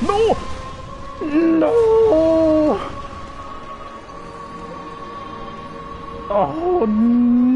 No! No! Oh no!